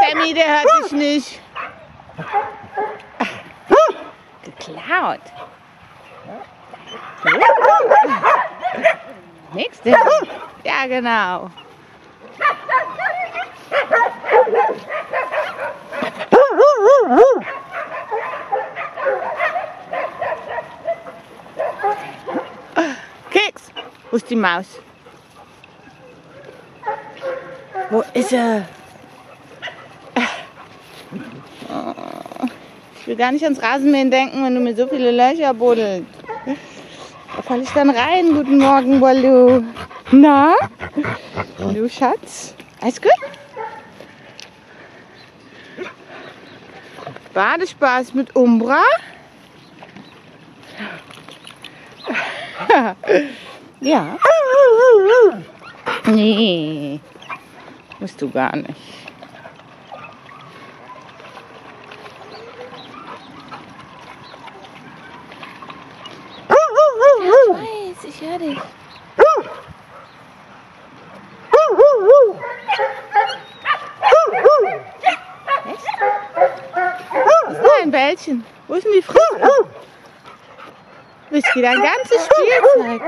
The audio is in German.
Sammy, der hört dich nicht. Geklaut. Ja, genau. Keks. Wo ist die Maus? Wo ist er? Ich will gar nicht ans Rasenmähen denken, wenn du mir so viele Löcher buddelst. Falle ich dann rein. Guten Morgen, Wallu. Na? Du Schatz? Alles gut? Badespaß mit Umbra? Ja. Nee. Musst du gar nicht. Ich dich. Echt? Was ist denn ein Bällchen? Wo ist denn die Frische? Whisky, dein ganzes Spielzeug.